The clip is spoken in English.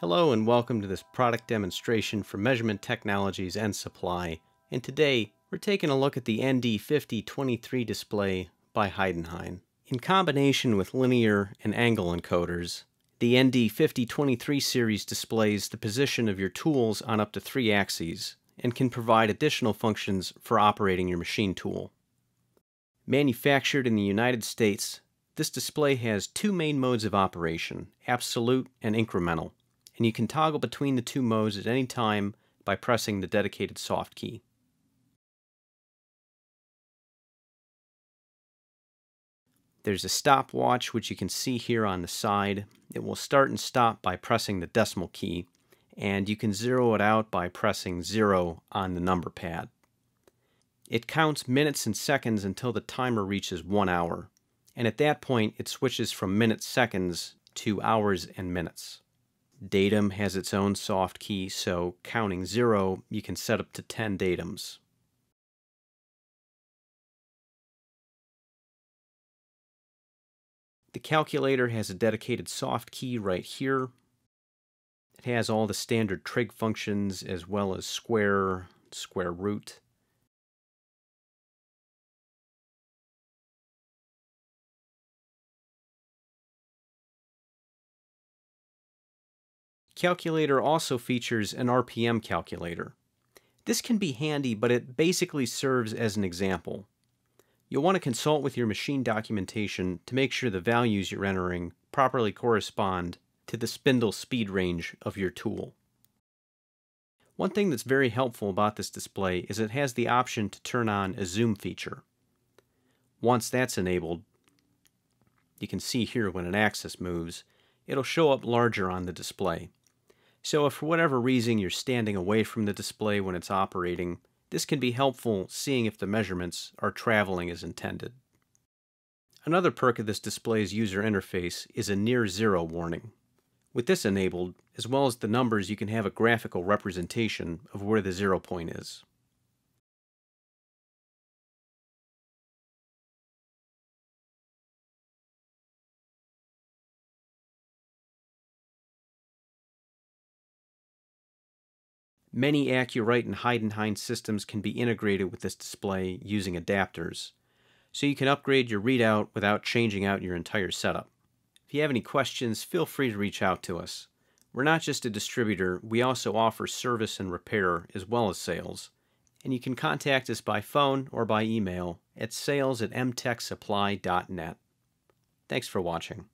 Hello and welcome to this product demonstration for Measurement Technologies and Supply. And today, we're taking a look at the ND5023 display by Heidenhain. In combination with linear and angle encoders, the ND5023 series displays the position of your tools on up to three axes and can provide additional functions for operating your machine tool. Manufactured in the United States, this display has two main modes of operation, absolute and incremental and you can toggle between the two modes at any time by pressing the dedicated soft key. There's a stopwatch which you can see here on the side. It will start and stop by pressing the decimal key and you can zero it out by pressing 0 on the number pad. It counts minutes and seconds until the timer reaches 1 hour and at that point it switches from minutes seconds to hours and minutes. Datum has its own soft key, so counting 0, you can set up to 10 datums. The calculator has a dedicated soft key right here. It has all the standard trig functions as well as square, square root, Calculator also features an RPM calculator. This can be handy, but it basically serves as an example. You'll want to consult with your machine documentation to make sure the values you're entering properly correspond to the spindle speed range of your tool. One thing that's very helpful about this display is it has the option to turn on a zoom feature. Once that's enabled, you can see here when an axis moves, it'll show up larger on the display. So if for whatever reason you're standing away from the display when it's operating, this can be helpful seeing if the measurements are traveling as intended. Another perk of this display's user interface is a near zero warning. With this enabled, as well as the numbers, you can have a graphical representation of where the zero point is. Many Acu-Rite and Heidenhain systems can be integrated with this display using adapters, so you can upgrade your readout without changing out your entire setup. If you have any questions, feel free to reach out to us. We're not just a distributor, we also offer service and repair as well as sales. And you can contact us by phone or by email at sales at mtechsupply.net. Thanks for watching.